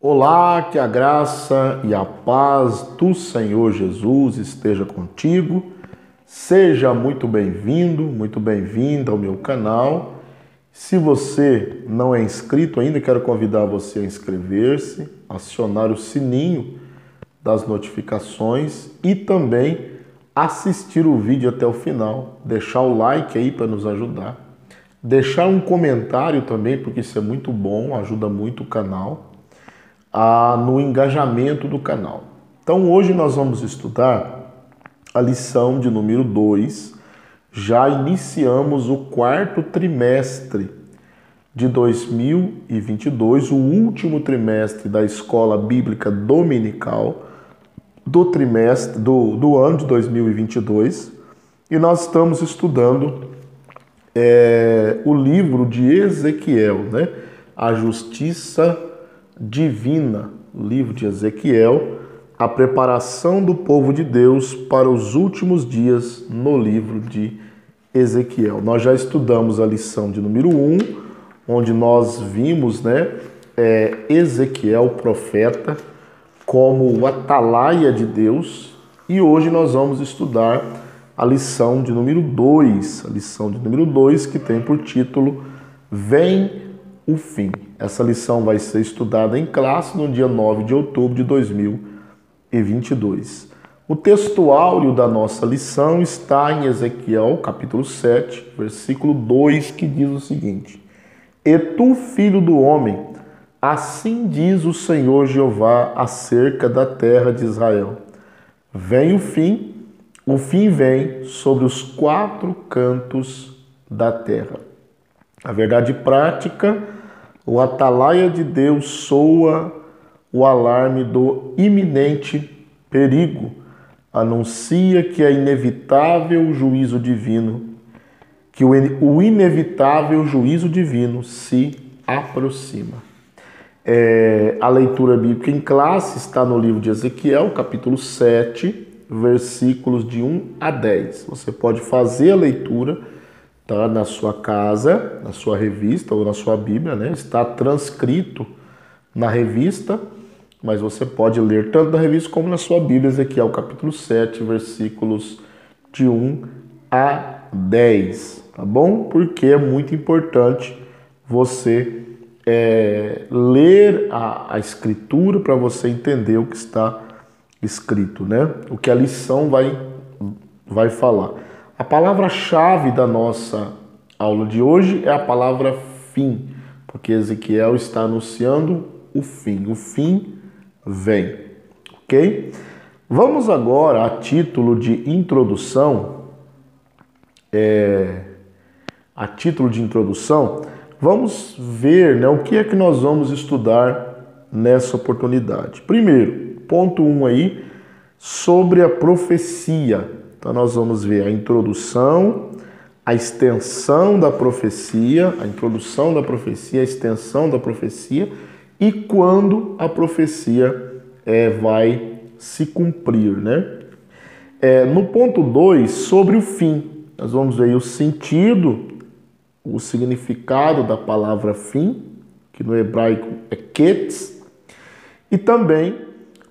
Olá, que a graça e a paz do Senhor Jesus esteja contigo. Seja muito bem-vindo, muito bem-vinda ao meu canal. Se você não é inscrito ainda, quero convidar você a inscrever-se, acionar o sininho das notificações e também assistir o vídeo até o final, deixar o like aí para nos ajudar, deixar um comentário também, porque isso é muito bom, ajuda muito o canal a, no engajamento do canal. Então hoje nós vamos estudar a lição de número 2. Já iniciamos o quarto trimestre de 2022, o último trimestre da escola bíblica dominical do trimestre do, do ano de 2022 e nós estamos estudando é, o livro de Ezequiel, né? A justiça divina, livro de Ezequiel, a preparação do povo de Deus para os últimos dias no livro de Ezequiel. Nós já estudamos a lição de número 1, um, onde nós vimos né, é, Ezequiel, profeta, como o atalaia de Deus, e hoje nós vamos estudar a lição de número 2, a lição de número 2 que tem por título Vem o fim. Essa lição vai ser estudada em classe no dia 9 de outubro de 2022. O texto áureo da nossa lição está em Ezequiel, capítulo 7, versículo 2, que diz o seguinte: E tu, filho do homem, assim diz o Senhor Jeová acerca da terra de Israel: Vem o fim, o fim vem sobre os quatro cantos da terra. A verdade prática o atalaia de Deus soa o alarme do iminente perigo, anuncia que é inevitável juízo divino, que o inevitável juízo divino se aproxima. É, a leitura bíblica em classe está no livro de Ezequiel, capítulo 7, versículos de 1 a 10. Você pode fazer a leitura tá? na sua casa, na sua revista ou na sua Bíblia, né? está transcrito na revista, mas você pode ler tanto na revista como na sua Bíblia, Ezequiel capítulo 7, versículos de 1 a 10, tá bom? Porque é muito importante você é, ler a, a escritura para você entender o que está escrito, né? O que a lição vai, vai falar. A palavra-chave da nossa aula de hoje é a palavra fim, porque Ezequiel está anunciando o fim. O fim vem, ok? Vamos agora, a título de introdução, é, a título de introdução, vamos ver né, o que é que nós vamos estudar nessa oportunidade. Primeiro, ponto 1 um aí, sobre a profecia. Então nós vamos ver a introdução, a extensão da profecia, a introdução da profecia, a extensão da profecia e quando a profecia é, vai se cumprir, né? É, no ponto 2, sobre o fim, nós vamos ver o sentido, o significado da palavra fim, que no hebraico é ketz, e também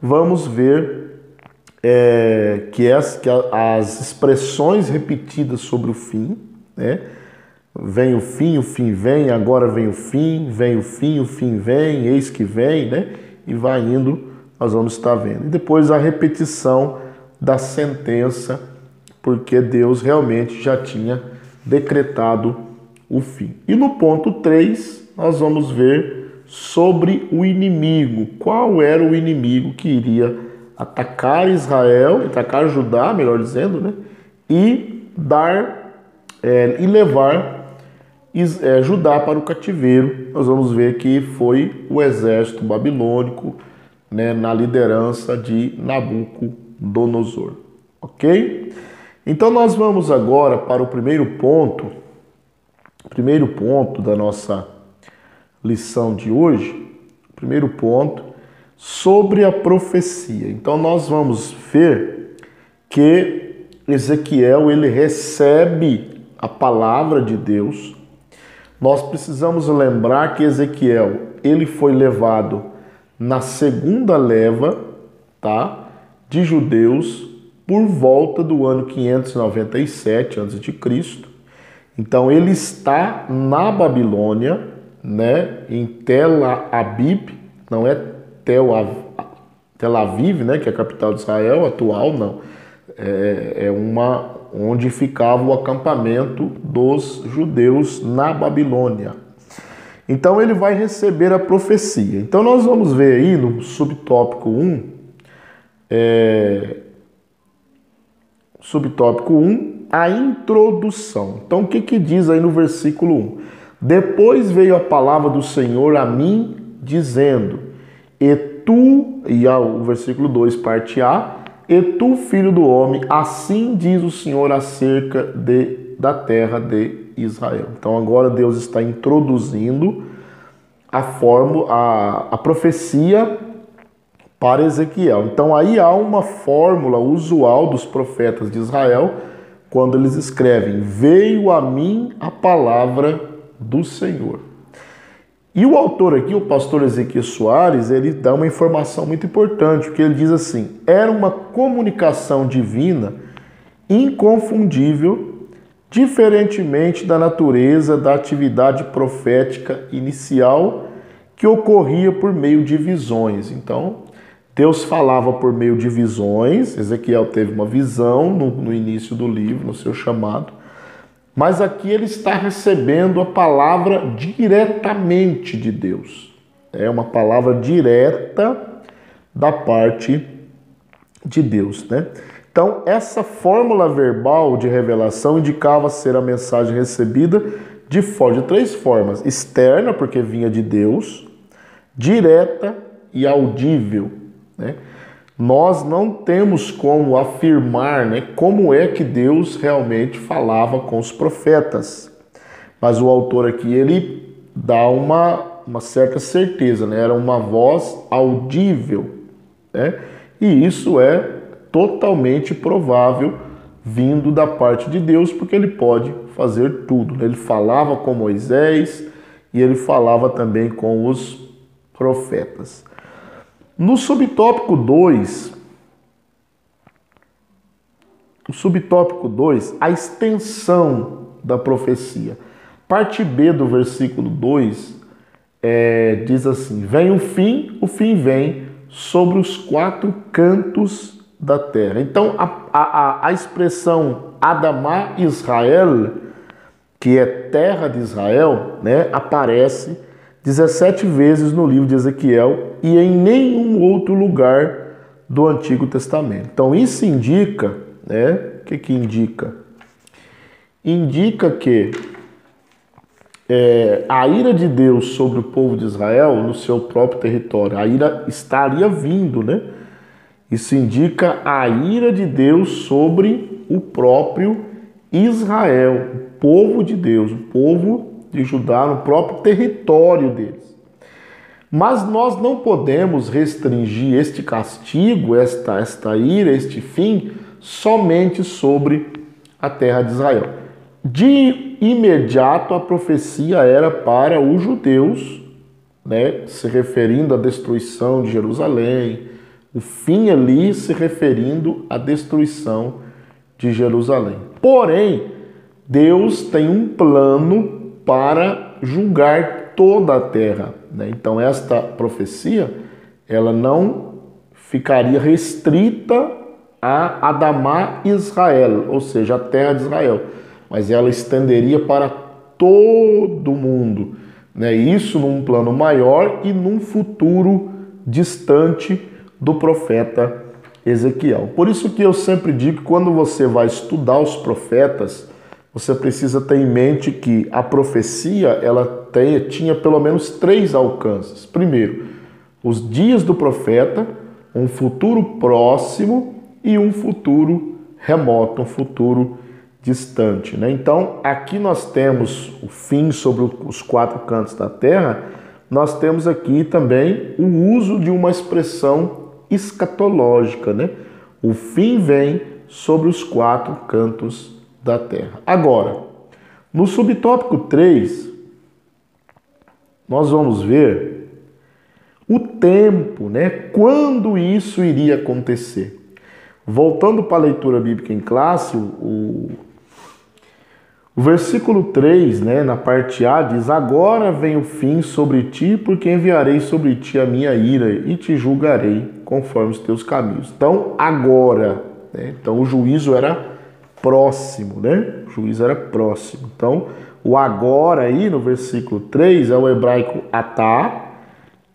vamos ver é, que, as, que as expressões repetidas sobre o fim, né? Vem o fim, o fim vem, agora vem o fim, vem o fim, o fim vem, eis que vem, né? E vai indo, nós vamos estar vendo. E depois a repetição da sentença, porque Deus realmente já tinha decretado o fim. E no ponto 3, nós vamos ver sobre o inimigo. Qual era o inimigo que iria atacar Israel, atacar Judá, melhor dizendo, né? E dar é, e levar é, Judá para o cativeiro. Nós vamos ver que foi o exército babilônico, né, na liderança de Nabucodonosor. Ok? Então nós vamos agora para o primeiro ponto, primeiro ponto da nossa lição de hoje. Primeiro ponto sobre a profecia. Então nós vamos ver que Ezequiel ele recebe a palavra de Deus. Nós precisamos lembrar que Ezequiel ele foi levado na segunda leva, tá? De judeus por volta do ano 597 a.C. Então ele está na Babilônia, né, em Tel Abib, não é Tel Tel Aviv, né, que é a capital de Israel atual, não. É, é uma onde ficava o acampamento dos judeus na Babilônia. Então ele vai receber a profecia. Então nós vamos ver aí no subtópico 1, é, subtópico 1, a introdução. Então o que, que diz aí no versículo 1? Depois veio a palavra do Senhor a mim, dizendo: E tu, e o versículo 2, parte A, e tu, filho do homem, assim diz o Senhor acerca de, da terra de Israel. Então agora Deus está introduzindo a forma, a, a profecia para Ezequiel. Então aí há uma fórmula usual dos profetas de Israel quando eles escrevem: Veio a mim a palavra do Senhor. E o autor aqui, o pastor Ezequiel Soares, ele dá uma informação muito importante, porque ele diz assim: era uma comunicação divina inconfundível, diferentemente da natureza da atividade profética inicial que ocorria por meio de visões. Então, Deus falava por meio de visões, Ezequiel teve uma visão no, no, início do livro, no seu chamado, mas aqui ele está recebendo a palavra diretamente de Deus. É uma palavra direta da parte de Deus, né? Então, essa fórmula verbal de revelação indicava ser a mensagem recebida de, de três formas: externa, porque vinha de Deus, direta e audível, né? Nós não temos como afirmar né, como é que Deus realmente falava com os profetas. Mas o autor aqui ele dá uma, uma certa certeza, né? era uma voz audível. Né? E isso é totalmente provável vindo da parte de Deus, porque ele pode fazer tudo. Né? Ele falava com Moisés e ele falava também com os profetas. No subtópico 2, o subtópico 2, a extensão da profecia. Parte B do versículo 2 é, diz assim: Vem o fim, o fim vem sobre os quatro cantos da terra. Então, a, a, a expressão Adamá Israel, que é terra de Israel, né, aparece 17 vezes no livro de Ezequiel e em nenhum outro lugar do Antigo Testamento. Então isso indica, né? O que, que indica? Indica que é, a ira de Deus sobre o povo de Israel no seu próprio território, a ira estaria vindo, né? Isso indica a ira de Deus sobre o próprio Israel, o povo de Deus, o povo de Judá no próprio território deles. Mas nós não podemos restringir este castigo, esta, esta ira, este fim, somente sobre a terra de Israel. De imediato, a profecia era para os judeus, né, se referindo à destruição de Jerusalém, o fim ali se referindo à destruição de Jerusalém. Porém, Deus tem um plano para julgar toda a terra. Né? Então esta profecia ela não ficaria restrita a Adamá Israel, ou seja, a terra de Israel, mas ela estenderia para todo mundo. Né? Isso num plano maior e num futuro distante do profeta Ezequiel. Por isso que eu sempre digo que quando você vai estudar os profetas, você precisa ter em mente que a profecia ela tinha pelo menos três alcances. Primeiro, os dias do profeta, um futuro próximo e um futuro remoto, um futuro distante. Né? Então, aqui nós temos o fim sobre os quatro cantos da terra, nós temos aqui também o uso de uma expressão escatológica. Né? O fim vem sobre os quatro cantos da Terra. Agora, no subtópico 3, nós vamos ver o tempo, né? Quando isso iria acontecer. Voltando para a leitura bíblica em classe, o, o versículo 3, né, na parte A, diz: Agora vem o fim sobre ti, porque enviarei sobre ti a minha ira e te julgarei conforme os teus caminhos. Então, agora. Né? Então, o juízo era próximo, né? O juízo era próximo. Então, o agora aí no versículo 3 é o hebraico atá,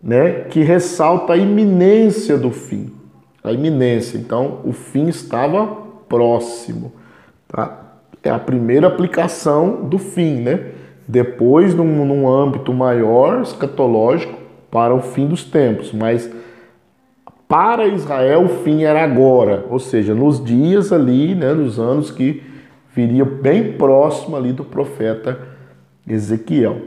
né, que ressalta a iminência do fim. A iminência. Então, o fim estava próximo. Tá? É a primeira aplicação do fim, né? Depois, num, num âmbito maior, escatológico, para o fim dos tempos. Mas para Israel o fim era agora, ou seja, nos dias ali, né, nos anos que viria bem próximo ali do profeta Ezequiel.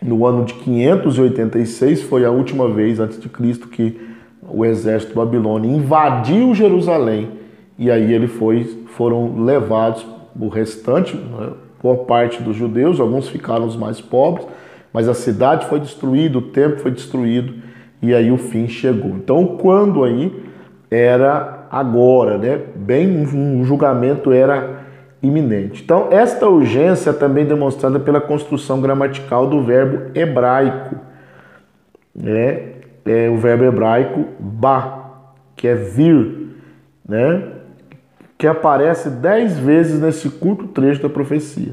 No ano de 586 foi a última vez antes de Cristo que o exército babilônio invadiu Jerusalém. E aí ele foi, foram levados o restante, né, por parte dos judeus, alguns ficaram os mais pobres, mas a cidade foi destruída, o templo foi destruído e aí o fim chegou. Então, quando aí era agora, né? Bem, um julgamento era iminente. Então, esta urgência é também demonstrada pela construção gramatical do verbo hebraico, né? É o verbo hebraico ba, que é vir, né? Que aparece dez vezes nesse curto trecho da profecia.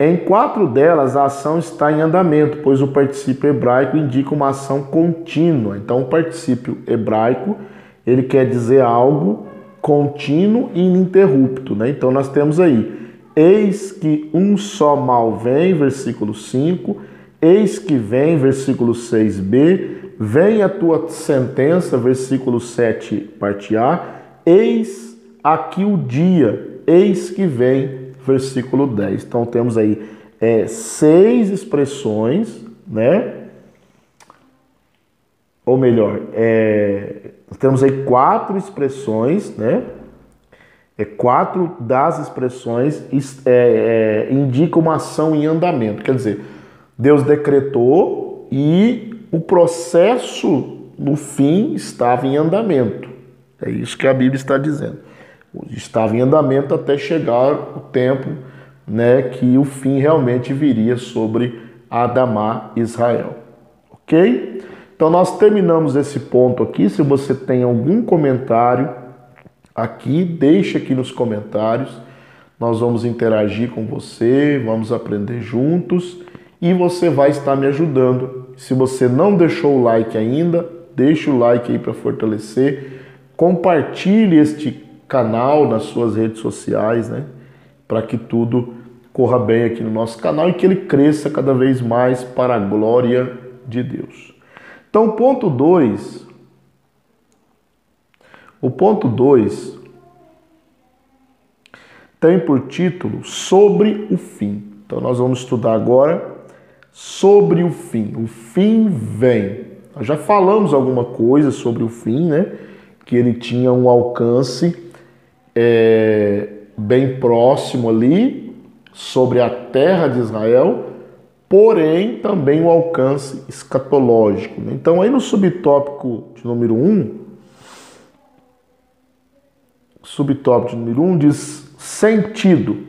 Em quatro delas, a ação está em andamento, pois o particípio hebraico indica uma ação contínua. Então, o particípio hebraico ele quer dizer algo contínuo e ininterrupto. Né? Então nós temos aí, eis que um só mal vem, versículo 5, eis que vem, versículo 6b, vem a tua sentença, versículo 7, parte A, eis aqui o dia, eis que vem, versículo 10. Então temos aí é, seis expressões, né? Ou melhor, é, temos aí quatro expressões, né? É, quatro das expressões é, é, indicam uma ação em andamento. Quer dizer, Deus decretou e o processo no fim estava em andamento. É isso que a Bíblia está dizendo. Estava em andamento até chegar o tempo né, que o fim realmente viria sobre Adamá Israel. Ok? Então nós terminamos esse ponto aqui. Se você tem algum comentário aqui, deixe aqui nos comentários. Nós vamos interagir com você, vamos aprender juntos e você vai estar me ajudando. Se você não deixou o like ainda, deixe o like aí para fortalecer. Compartilhe este canal nas suas redes sociais, né? Para que tudo corra bem aqui no nosso canal e que ele cresça cada vez mais para a glória de Deus. Então, ponto 2. O ponto 2 tem por título Sobre o Fim. Então, nós vamos estudar agora sobre o fim. O fim vem. Nós já falamos alguma coisa sobre o fim, né? Que ele tinha um alcance é, bem próximo ali sobre a terra de Israel porém também o alcance escatológico. Né? Então, aí no subtópico de número 1, um, subtópico de número 1 um diz sentido.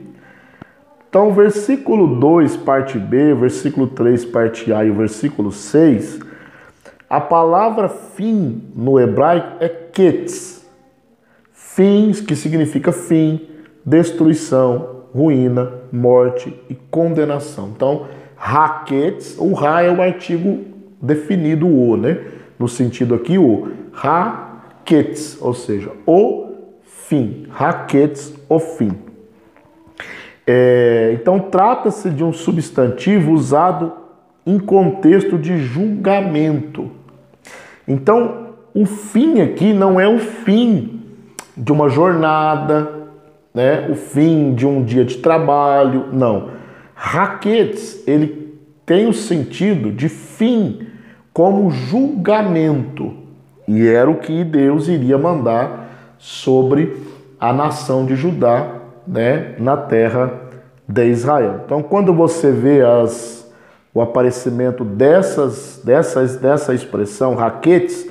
Então, versículo 2, parte B, versículo 3, parte A e o versículo 6, a palavra fim no hebraico é ketz. Fins, que significa fim, destruição, ruína, morte e condenação. Então, Raquetes, o Ra é o artigo definido o, né? No sentido aqui, o raquetes, ou seja, o fim. Raquetes, o fim. É, então, trata-se de um substantivo usado em contexto de julgamento. Então, o fim aqui não é o fim de uma jornada, né? o fim de um dia de trabalho, não Raquetes, ele tem o sentido de fim, como julgamento. E era o que Deus iria mandar sobre a nação de Judá, né, na terra de Israel. Então, quando você vê as o aparecimento dessas, dessas, dessa expressão, raquetes,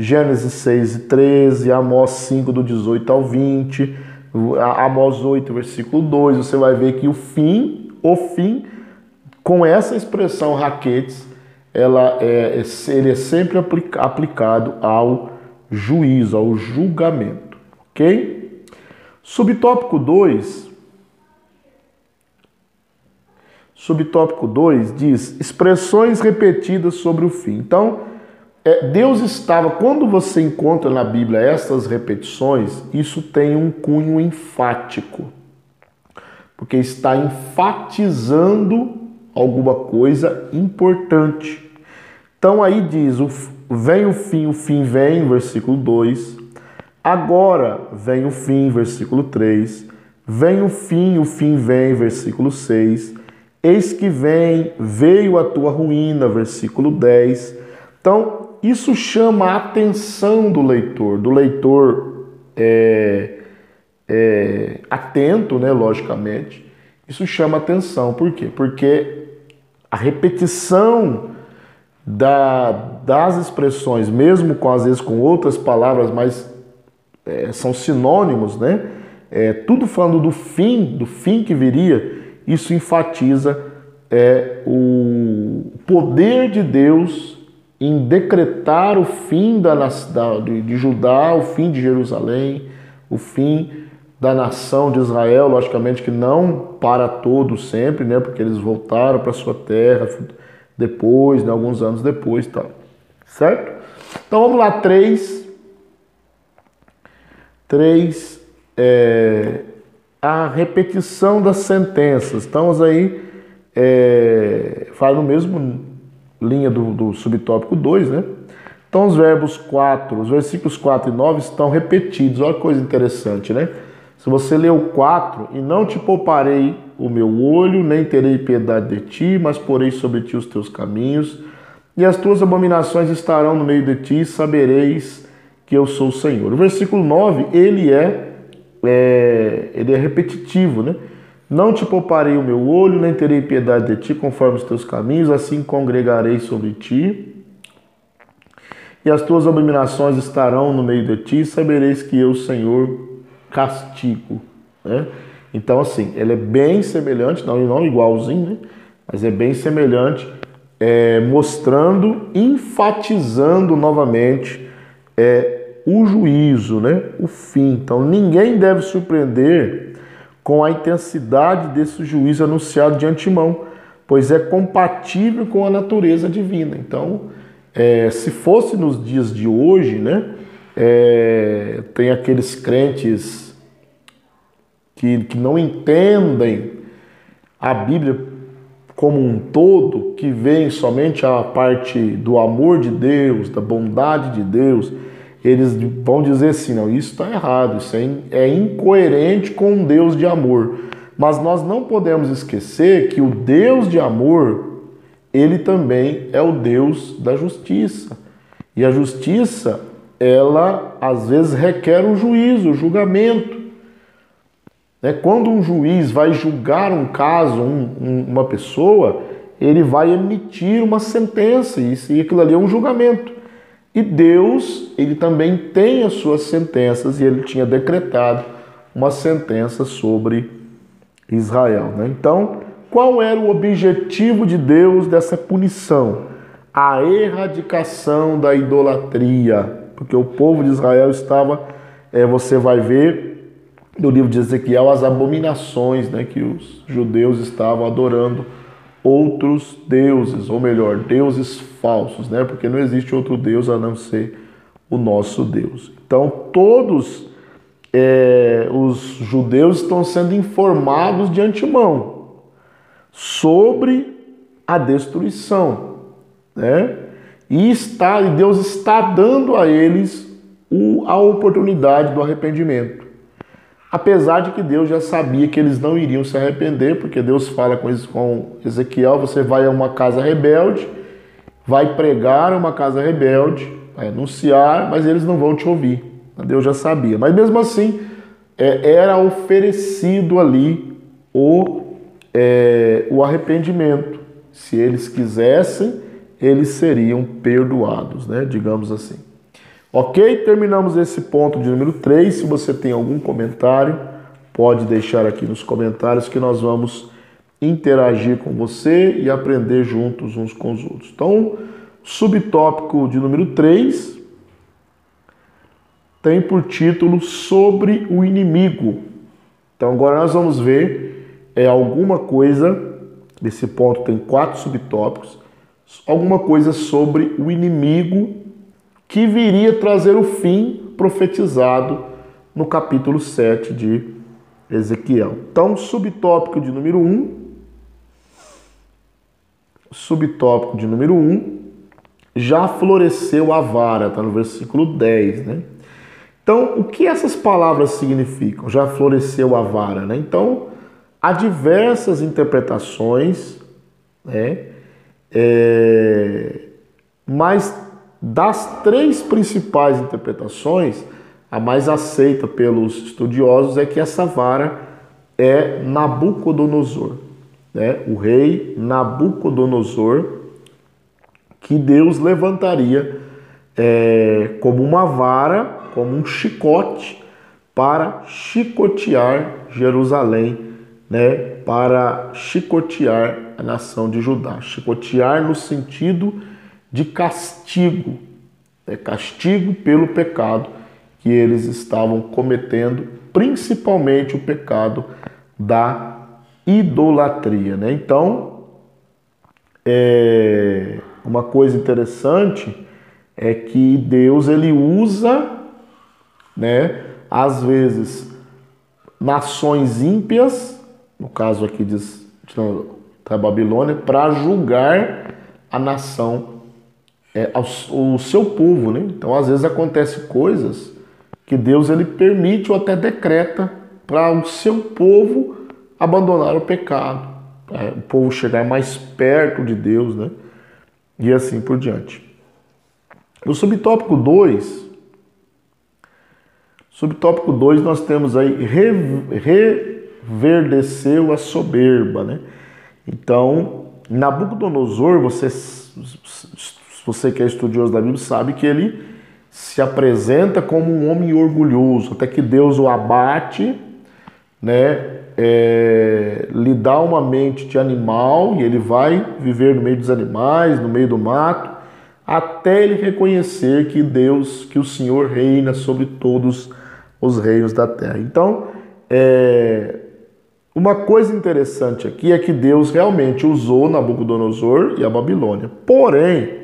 Gênesis 6 e 13, Amós 5, do 18 ao 20, Amós 8, versículo 2, você vai ver que o fim, o fim, com essa expressão raquetes, ela é, ele é sempre aplicado ao juízo, ao julgamento, ok? Subtópico 2, subtópico 2 diz expressões repetidas sobre o fim. Então, é, Deus estava, quando você encontra na Bíblia essas repetições, isso tem um cunho enfático, porque está enfatizando alguma coisa importante. Então aí diz: o, vem o fim, o fim vem, versículo 2. Agora vem o fim, versículo 3. Vem o fim, o fim vem, versículo 6. Eis que vem, veio a tua ruína, versículo 10. Então, isso chama a atenção do leitor, do leitor é, é, atento, né, logicamente. Isso chama atenção. Por quê? Porque a repetição da, das expressões, mesmo com às vezes com outras palavras, mas é, são sinônimos, né? É, tudo falando do fim, do fim que viria, isso enfatiza é, o poder de Deus em decretar o fim da, da, de Judá, o fim de Jerusalém, o fim da nação de Israel, logicamente que não para todos sempre, né, porque eles voltaram para sua terra depois, né, alguns anos depois, tá? Certo? Então vamos lá, três, três, é, a repetição das sentenças. Estamos aí, é, faz no mesmo linha do, do subtópico 2, né? Então os verbos 4, os versículos 4 e 9 estão repetidos. Olha que coisa interessante, né? Se você ler o 4, e não te pouparei o meu olho, nem terei piedade de ti, mas porei sobre ti os teus caminhos, e as tuas abominações estarão no meio de ti, sabereis que eu sou o Senhor. O versículo 9, ele é é, ele é repetitivo, né? Não te pouparei o meu olho, nem terei piedade de ti, conforme os teus caminhos, assim congregarei sobre ti. E as tuas abominações estarão no meio de ti, sabereis que eu, Senhor, castigo. Né? Então, assim, ele é bem semelhante, não, não igualzinho, né? mas é bem semelhante, é, mostrando, enfatizando novamente é, o juízo, né? o fim. Então ninguém deve surpreender com a intensidade desse juízo anunciado de antemão, pois é compatível com a natureza divina. Então, é, se fosse nos dias de hoje, né, é, tem aqueles crentes que, que não entendem a Bíblia como um todo, que veem somente a parte do amor de Deus, da bondade de Deus, eles vão dizer assim: não, isso está errado, isso é, é incoerente com um Deus de amor. Mas nós não podemos esquecer que o Deus de amor, ele também é o Deus da justiça. E a justiça, ela às vezes requer o juízo, o julgamento. Né? Quando um juiz vai julgar um caso, um, um, uma pessoa, ele vai emitir uma sentença, e aquilo ali é um julgamento. E Deus, ele também tem as suas sentenças e ele tinha decretado uma sentença sobre Israel. Né? Então, qual era o objetivo de Deus dessa punição? A erradicação da idolatria, porque o povo de Israel estava, é, você vai ver no livro de Ezequiel, as abominações né, que os judeus estavam adorando outros deuses, ou melhor, deuses falsos, né? Porque não existe outro Deus a não ser o nosso Deus. Então, todos é, os judeus estão sendo informados de antemão sobre a destruição, né? E está, e Deus está dando a eles o, a oportunidade do arrependimento. Apesar de que Deus já sabia que eles não iriam se arrepender, porque Deus fala com, com Ezequiel: você vai a uma casa rebelde, vai pregar uma casa rebelde, vai anunciar, mas eles não vão te ouvir. Deus já sabia. Mas mesmo assim, é, era oferecido ali o, é, o arrependimento. se eles quisessem, eles seriam perdoados, né? Digamos assim. Ok? Terminamos esse ponto de número 3. Se você tem algum comentário, pode deixar aqui nos comentários que nós vamos interagir com você e aprender juntos uns com os outros. Então, subtópico de número 3 tem por título Sobre o Inimigo. Então, agora nós vamos ver é, alguma coisa, Nesse ponto tem quatro subtópicos, alguma coisa sobre o inimigo que viria trazer o fim profetizado no capítulo 7 de Ezequiel. Então, subtópico de número 1. Subtópico de número 1. Já floresceu a vara, está no versículo 10, né? Então, o que essas palavras significam? Já floresceu a vara, né? Então, há diversas interpretações, né? É, mas das três principais interpretações, a mais aceita pelos estudiosos é que essa vara é Nabucodonosor, né? o rei Nabucodonosor, que Deus levantaria é, como uma vara, como um chicote, para chicotear Jerusalém, né? para chicotear a nação de Judá. Chicotear no sentido de castigo, é castigo pelo pecado que eles estavam cometendo, principalmente o pecado da idolatria. Né? Então, é, uma coisa interessante é que Deus ele usa, né, às vezes, nações ímpias, no caso aqui diz da Babilônia, para julgar a nação é, o seu povo, né? Então, às vezes acontece coisas que Deus ele permite ou até decreta para o seu povo abandonar o pecado, o povo chegar mais perto de Deus, né? E assim por diante. No subtópico 2, subtópico 2 nós temos aí reverdeceu a soberba, né? Então, Nabucodonosor, você você que é estudioso da Bíblia, sabe que ele se apresenta como um homem orgulhoso, até que Deus o abate, né? É, lhe dá uma mente de animal e ele vai viver no meio dos animais, no meio do mato, até ele reconhecer que Deus, que o Senhor reina sobre todos os reinos da terra. Então, é, uma coisa interessante aqui é que Deus realmente usou Nabucodonosor e a Babilônia. Porém,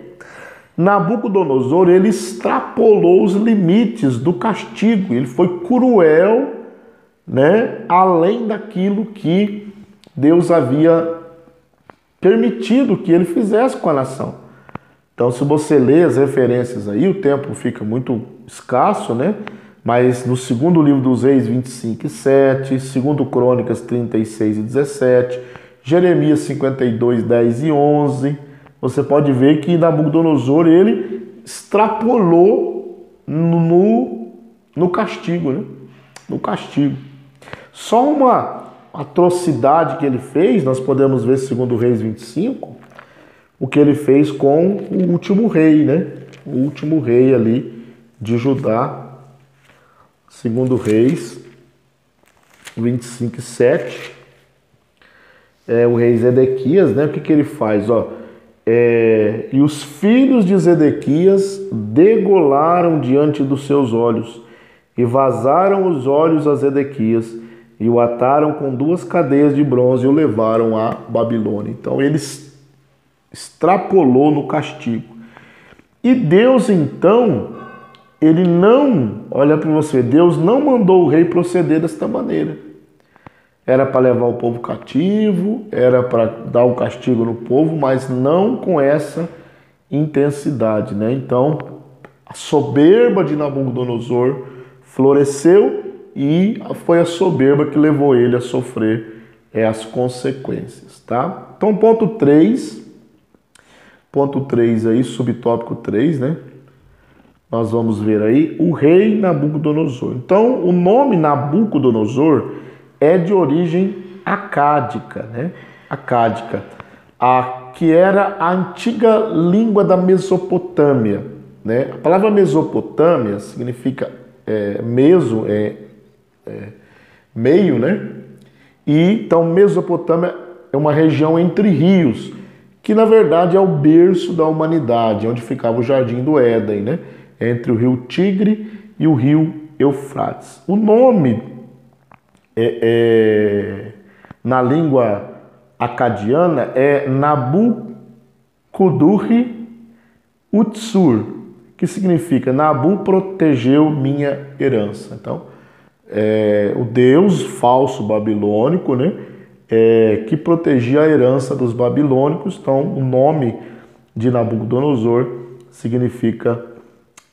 Nabucodonosor ele extrapolou os limites do castigo, ele foi cruel, né, além daquilo que Deus havia permitido que ele fizesse com a nação. Então, se você lê as referências aí, o tempo fica muito escasso, né? Mas no segundo livro dos Reis 25 e 7, segundo Crônicas 36 e 17, Jeremias 52, 10 e 11, você pode ver que Nabucodonosor ele extrapolou no, no castigo, né? No castigo. Só uma atrocidade que ele fez, nós podemos ver segundo Reis 25, o que ele fez com o último rei, né? O último rei ali de Judá, segundo Reis 25 7. É o rei Zedequias, né? O que, que ele faz? Ó, é, e os filhos de Zedequias degolaram diante dos seus olhos e vazaram os olhos a Zedequias e o ataram com duas cadeias de bronze e o levaram a Babilônia. Então ele extrapolou no castigo. E Deus então, ele não, olha para você, Deus não mandou o rei proceder desta maneira era para levar o povo cativo, era para dar o castigo no povo, mas não com essa intensidade, né? Então, a soberba de Nabucodonosor floresceu e foi a soberba que levou ele a sofrer é, as consequências, tá? Então, ponto 3, ponto 3 aí, subtópico 3, né? Nós vamos ver aí o rei Nabucodonosor. Então, o nome Nabucodonosor é de origem acádica, né? Acádica. a, que era a antiga língua da Mesopotâmia. Né? A palavra Mesopotâmia significa é, meso, é, é, meio, né? E então Mesopotâmia é uma região entre rios, que na verdade é o berço da humanidade, onde ficava o jardim do Éden, né? Entre o rio Tigre e o rio Eufrates. O nome é, é, na língua acadiana é Nabucodonosor Utsur, que significa Nabu protegeu minha herança. Então, é, o deus falso babilônico, né, é, que protegia a herança dos babilônicos. Então, o nome de Nabucodonosor significa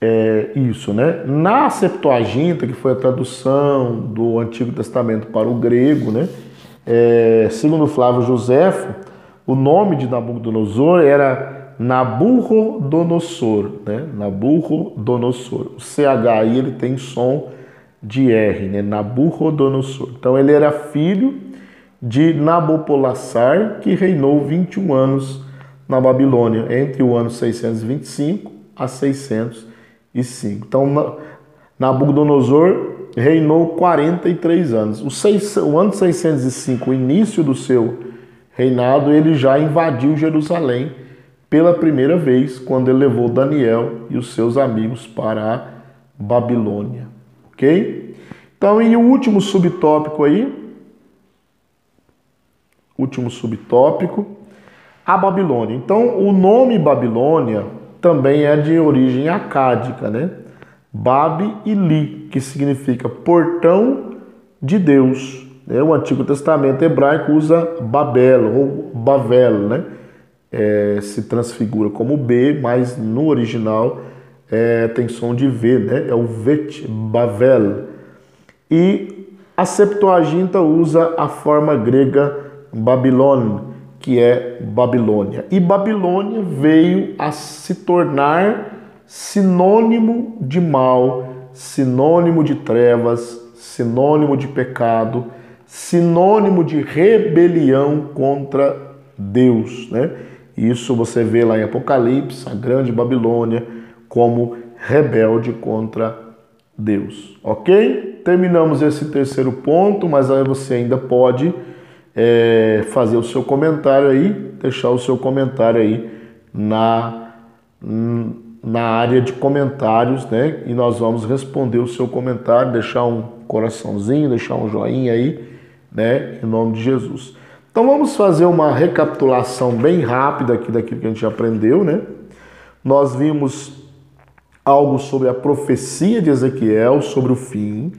é, isso, né? Na Septuaginta, que foi a tradução do Antigo Testamento para o grego, né? É, segundo Flávio Joséfo, o nome de Nabucodonosor era Nabucodonosor, né? Nabucodonosor. O CH ele tem som de R, né? Nabucodonosor. Então ele era filho de Nabopolassar, que reinou 21 anos na Babilônia, entre o ano 625 a 605. Então Nabucodonosor reinou 43 anos. O, seis, o ano 605, o início do seu reinado, ele já invadiu Jerusalém pela primeira vez, quando ele levou Daniel e os seus amigos para a Babilônia ok? Então, e o último subtópico aí, último subtópico, a Babilônia. Então, o nome Babilônia também é de origem acádica, né? Babi e Li, que significa portão de Deus. Né? O Antigo Testamento hebraico usa Babel ou Bavel, né? É, se transfigura como B, mas no original é, tem som de V, né? É o Vet Bavel. E a Septuaginta usa a forma grega Babilon, que é Babilônia. E Babilônia veio a se tornar sinônimo de mal, sinônimo de trevas, sinônimo de pecado, sinônimo de rebelião contra Deus, né? Isso você vê lá em Apocalipse, a grande Babilônia, como rebelde contra Deus. Ok? Terminamos esse terceiro ponto, mas aí você ainda pode é, fazer o seu comentário aí, deixar o seu comentário aí na, na área de comentários, né? E nós vamos responder o seu comentário, deixar um coraçãozinho, deixar um joinha aí, né? Em nome de Jesus. Então vamos fazer uma recapitulação bem rápida aqui daquilo que a gente aprendeu, né? Nós vimos algo sobre a profecia de Ezequiel sobre o fim.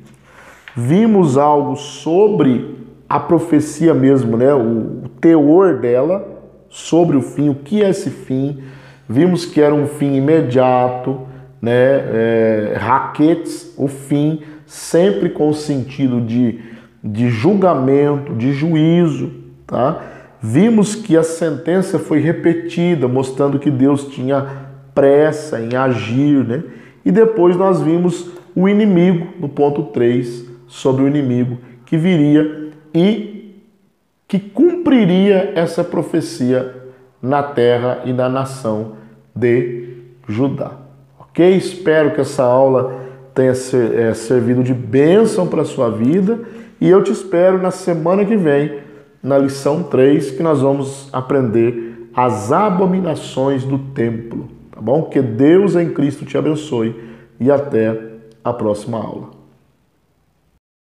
Vimos algo sobre a profecia mesmo, né? O teor dela sobre o fim, o que é esse fim. Vimos que era um fim imediato, né? É, raquetes, o fim, sempre com o sentido de, de julgamento, de juízo, tá? Vimos que a sentença foi repetida, mostrando que Deus tinha pressa em agir, né? E depois nós vimos o inimigo, no ponto 3, sobre o inimigo que viria e que cumpriria essa profecia na terra e na nação de Judá. Ok? Espero que essa aula tenha é, servido de bênção para a sua vida e eu te espero na semana que vem, na lição 3, que nós vamos aprender as abominações do templo. Tá bom? Que Deus em Cristo te abençoe e até a próxima aula.